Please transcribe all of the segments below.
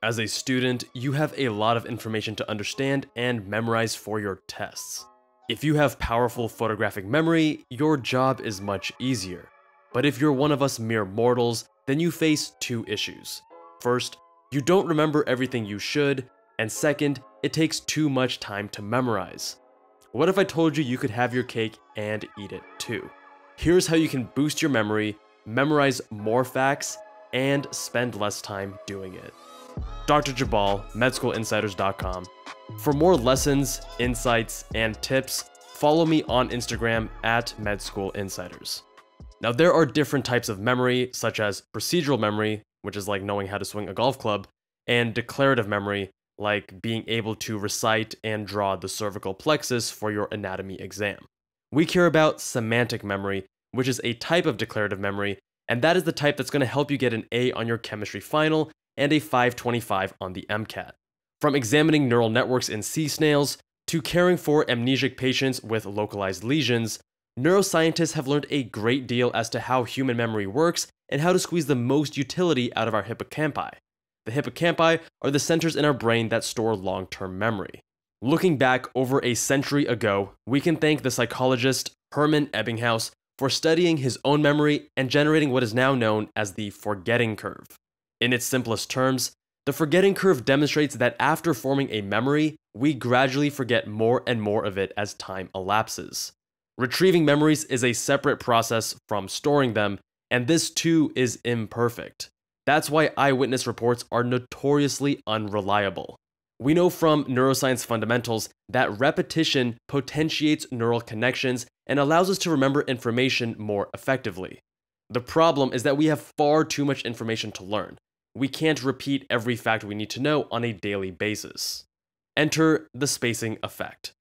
As a student, you have a lot of information to understand and memorize for your tests. If you have powerful photographic memory, your job is much easier. But if you're one of us mere mortals, then you face two issues. First, you don't remember everything you should, and second, it takes too much time to memorize. What if I told you you could have your cake and eat it too? Here's how you can boost your memory, memorize more facts, and spend less time doing it. Dr. Jubbal, medschoolinsiders.com. For more lessons, insights, and tips, follow me on Instagram at medschoolinsiders. Now, there are different types of memory, such as procedural memory, which is like knowing how to swing a golf club, and declarative memory, like being able to recite and draw the cervical plexus for your anatomy exam. We care about semantic memory, which is a type of declarative memory, and that is the type that's going to help you get an A on your chemistry final and a 525 on the MCAT. From examining neural networks in sea snails to caring for amnesic patients with localized lesions, neuroscientists have learned a great deal as to how human memory works and how to squeeze the most utility out of our hippocampi. The hippocampi are the centers in our brain that store long term memory. Looking back over a century ago, we can thank the psychologist Hermann Ebbinghaus for studying his own memory and generating what is now known as the forgetting curve. In its simplest terms, the forgetting curve demonstrates that after forming a memory, we gradually forget more and more of it as time elapses. Retrieving memories is a separate process from storing them, and this too is imperfect. That's why eyewitness reports are notoriously unreliable. We know from neuroscience fundamentals that repetition potentiates neural connections and allows us to remember information more effectively. The problem is that we have far too much information to learn. We can't repeat every fact we need to know on a daily basis. Enter the spacing effect.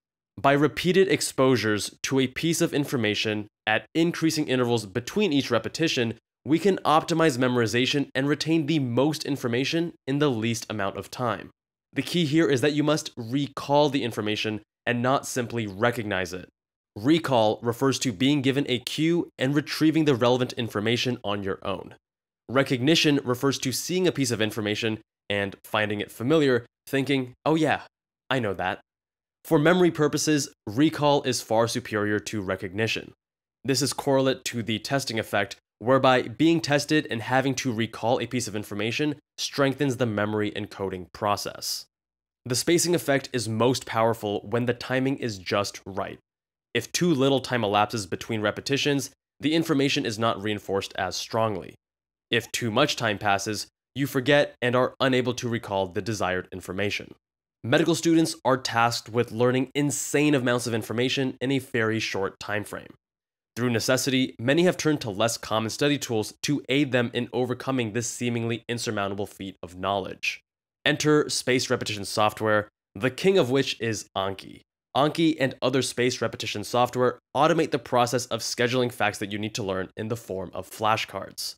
By repeated exposures to a piece of information at increasing intervals between each repetition, we can optimize memorization and retain the most information in the least amount of time. The key here is that you must recall the information and not simply recognize it. Recall refers to being given a cue and retrieving the relevant information on your own. Recognition refers to seeing a piece of information and finding it familiar, thinking, oh yeah, I know that. For memory purposes, recall is far superior to recognition. This is correlate to the testing effect, whereby being tested and having to recall a piece of information strengthens the memory encoding process. The spacing effect is most powerful when the timing is just right. If too little time elapses between repetitions, the information is not reinforced as strongly. If too much time passes, you forget and are unable to recall the desired information. Medical students are tasked with learning insane amounts of information in a very short time frame. Through necessity, many have turned to less common study tools to aid them in overcoming this seemingly insurmountable feat of knowledge. Enter space repetition software, the king of which is Anki. Anki and other space repetition software automate the process of scheduling facts that you need to learn in the form of flashcards.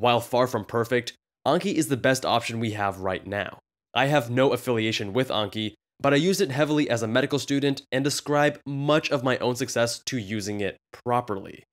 While far from perfect, Anki is the best option we have right now. I have no affiliation with Anki, but I used it heavily as a medical student and ascribe much of my own success to using it properly.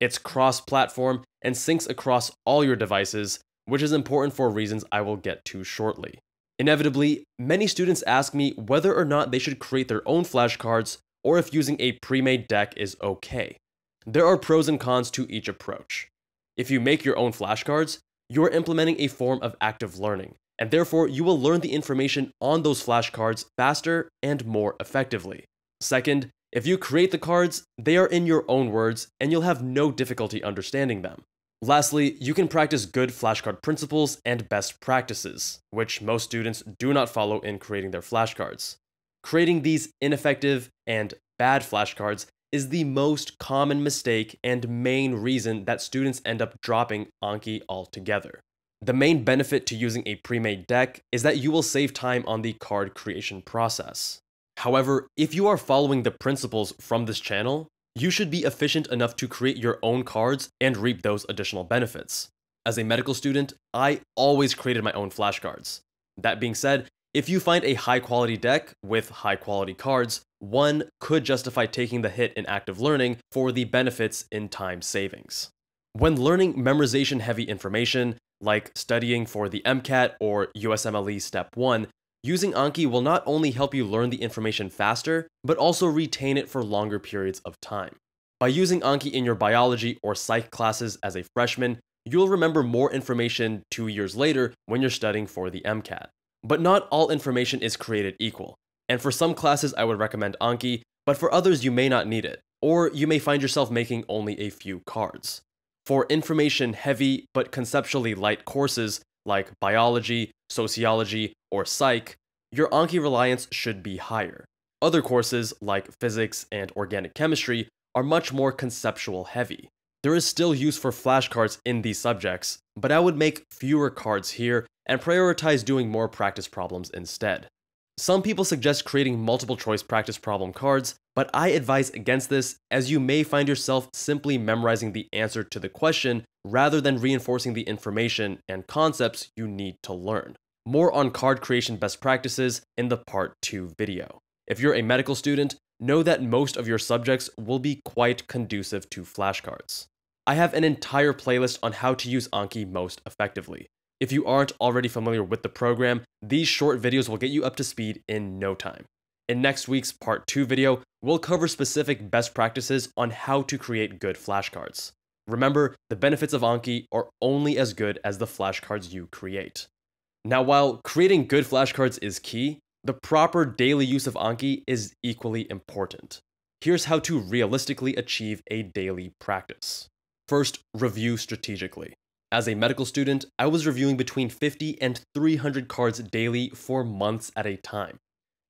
It's cross platform and syncs across all your devices, which is important for reasons I will get to shortly. Inevitably, many students ask me whether or not they should create their own flashcards or if using a pre made deck is okay. There are pros and cons to each approach. If you make your own flashcards, you're implementing a form of active learning, and therefore you will learn the information on those flashcards faster and more effectively. Second, if you create the cards, they are in your own words, and you'll have no difficulty understanding them. Lastly, you can practice good flashcard principles and best practices, which most students do not follow in creating their flashcards. Creating these ineffective and bad flashcards is the most common mistake and main reason that students end up dropping Anki altogether. The main benefit to using a pre-made deck is that you will save time on the card creation process. However, if you are following the principles from this channel, you should be efficient enough to create your own cards and reap those additional benefits. As a medical student, I always created my own flashcards. That being said, if you find a high quality deck with high quality cards, one could justify taking the hit in active learning for the benefits in time savings. When learning memorization heavy information, like studying for the MCAT or USMLE Step 1, using Anki will not only help you learn the information faster, but also retain it for longer periods of time. By using Anki in your biology or psych classes as a freshman, you'll remember more information two years later when you're studying for the MCAT. But not all information is created equal, and for some classes I would recommend Anki, but for others you may not need it, or you may find yourself making only a few cards. For information heavy but conceptually light courses like biology, sociology, or psych, your Anki reliance should be higher. Other courses like physics and organic chemistry are much more conceptual heavy. There is still use for flashcards in these subjects, but I would make fewer cards here and prioritize doing more practice problems instead. Some people suggest creating multiple choice practice problem cards, but I advise against this as you may find yourself simply memorizing the answer to the question rather than reinforcing the information and concepts you need to learn. More on card creation best practices in the part 2 video. If you're a medical student, know that most of your subjects will be quite conducive to flashcards. I have an entire playlist on how to use Anki most effectively. If you aren't already familiar with the program, these short videos will get you up to speed in no time. In next week's part 2 video, we'll cover specific best practices on how to create good flashcards. Remember, the benefits of Anki are only as good as the flashcards you create. Now, while creating good flashcards is key, the proper daily use of Anki is equally important. Here's how to realistically achieve a daily practice. First, review strategically. As a medical student, I was reviewing between 50 and 300 cards daily for months at a time.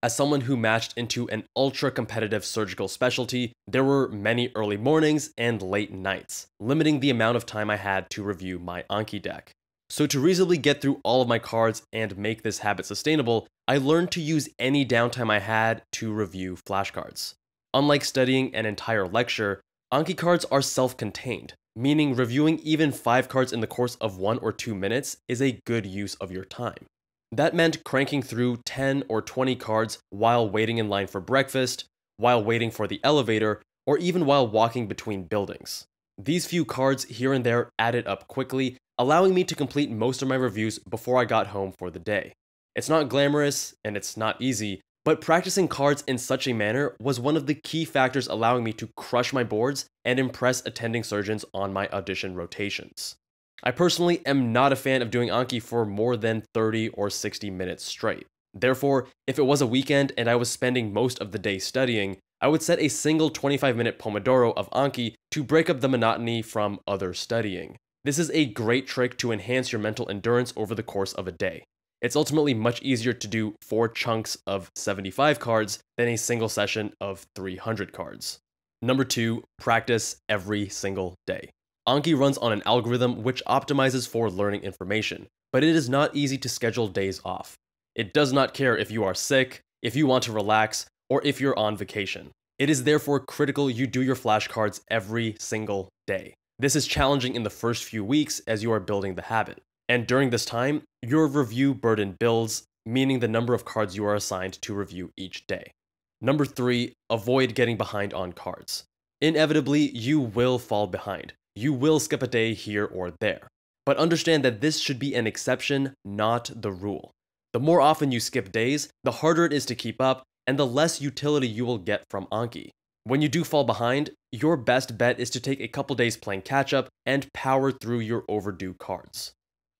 As someone who matched into an ultra competitive surgical specialty, there were many early mornings and late nights, limiting the amount of time I had to review my Anki deck. So, to reasonably get through all of my cards and make this habit sustainable, I learned to use any downtime I had to review flashcards. Unlike studying an entire lecture, Anki cards are self contained, meaning reviewing even 5 cards in the course of 1 or 2 minutes is a good use of your time. That meant cranking through 10 or 20 cards while waiting in line for breakfast, while waiting for the elevator, or even while walking between buildings. These few cards here and there added up quickly, allowing me to complete most of my reviews before I got home for the day. It's not glamorous, and it's not easy, but practicing cards in such a manner was one of the key factors allowing me to crush my boards and impress attending surgeons on my audition rotations. I personally am not a fan of doing Anki for more than 30 or 60 minutes straight. Therefore, if it was a weekend and I was spending most of the day studying, I would set a single 25 minute Pomodoro of Anki to break up the monotony from other studying. This is a great trick to enhance your mental endurance over the course of a day. It's ultimately much easier to do four chunks of 75 cards than a single session of 300 cards. Number two, practice every single day. Anki runs on an algorithm which optimizes for learning information, but it is not easy to schedule days off. It does not care if you are sick, if you want to relax, or if you're on vacation. It is therefore critical you do your flashcards every single day. This is challenging in the first few weeks as you are building the habit. And during this time, your review burden builds, meaning the number of cards you are assigned to review each day. Number three, avoid getting behind on cards. Inevitably, you will fall behind you will skip a day here or there. But understand that this should be an exception, not the rule. The more often you skip days, the harder it is to keep up, and the less utility you will get from Anki. When you do fall behind, your best bet is to take a couple days playing catch up and power through your overdue cards.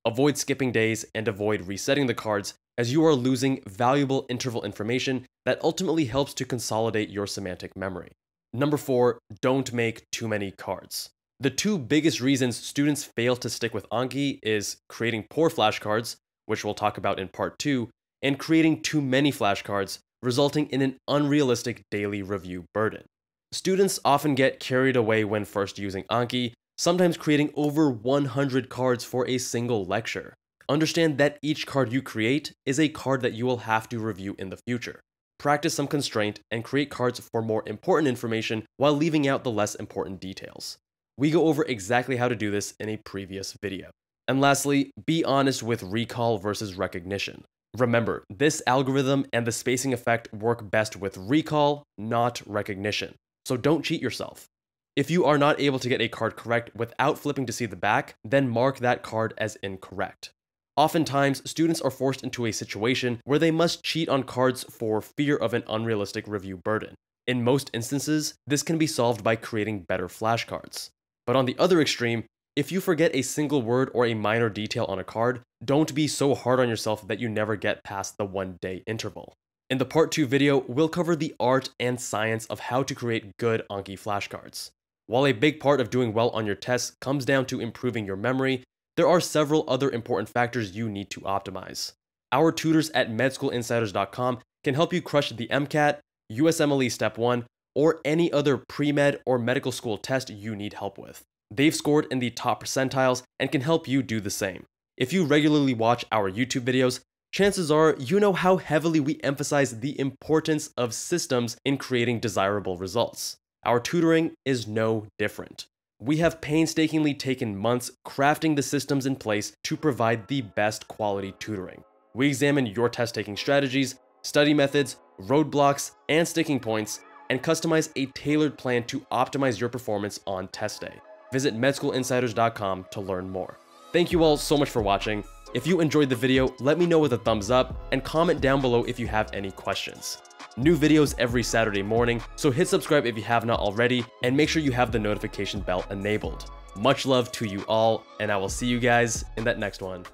Avoid skipping days and avoid resetting the cards, as you are losing valuable interval information that ultimately helps to consolidate your semantic memory. Number 4, don't make too many cards. The two biggest reasons students fail to stick with Anki is creating poor flashcards, which we'll talk about in part 2, and creating too many flashcards, resulting in an unrealistic daily review burden. Students often get carried away when first using Anki, sometimes creating over 100 cards for a single lecture. Understand that each card you create is a card that you will have to review in the future. Practice some constraint and create cards for more important information while leaving out the less important details. We go over exactly how to do this in a previous video. And lastly, be honest with recall versus recognition. Remember, this algorithm and the spacing effect work best with recall, not recognition. So don't cheat yourself. If you are not able to get a card correct without flipping to see the back, then mark that card as incorrect. Oftentimes, students are forced into a situation where they must cheat on cards for fear of an unrealistic review burden. In most instances, this can be solved by creating better flashcards. But on the other extreme, if you forget a single word or a minor detail on a card, don't be so hard on yourself that you never get past the one day interval. In the part 2 video, we'll cover the art and science of how to create good Anki flashcards. While a big part of doing well on your tests comes down to improving your memory, there are several other important factors you need to optimize. Our tutors at medschoolinsiders.com can help you crush the MCAT, USMLE Step 1, or any other pre-med or medical school test you need help with. They've scored in the top percentiles and can help you do the same. If you regularly watch our YouTube videos, chances are you know how heavily we emphasize the importance of systems in creating desirable results. Our tutoring is no different. We have painstakingly taken months crafting the systems in place to provide the best quality tutoring. We examine your test taking strategies, study methods, roadblocks, and sticking points, and customize a tailored plan to optimize your performance on test day. Visit medschoolinsiders.com to learn more. Thank you all so much for watching. If you enjoyed the video, let me know with a thumbs up and comment down below if you have any questions. New videos every Saturday morning, so hit subscribe if you have not already, and make sure you have the notification bell enabled. Much love to you all, and I will see you guys in that next one.